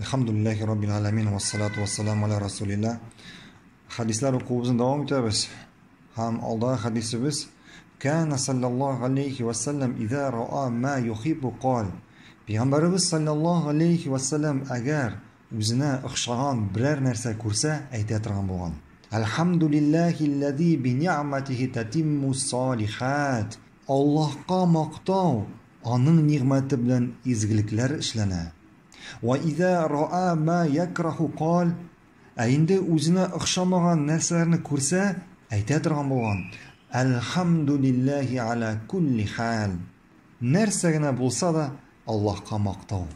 Alhamdulillahi Rabbil Alamin wa salatu wa ala Rasulillah Hadisler oku bizden devam ete Ham Allah'a hadisimiz Kana sallallahu aleyhi ve sellem İza ra'a ma yuhibu qal Peygamberimiz sallallahu aleyhi ve sellem Agar Uzuna ıkşağın birer nersi kursa Ayta atıran bu an Alhamdulillahi Lazi bi ni'matihi tatimmu salihat Allah'a maqtau Anın ni'mati bilen izgilikler işlenen وإذا رأى ما يكره قال ا инде үзенә ихшамаган нәрсәләрне күрсә әйтә торган булган אלхамдулилляхи ала кулли хаан нәрсәгә булса да аллах қамақтау.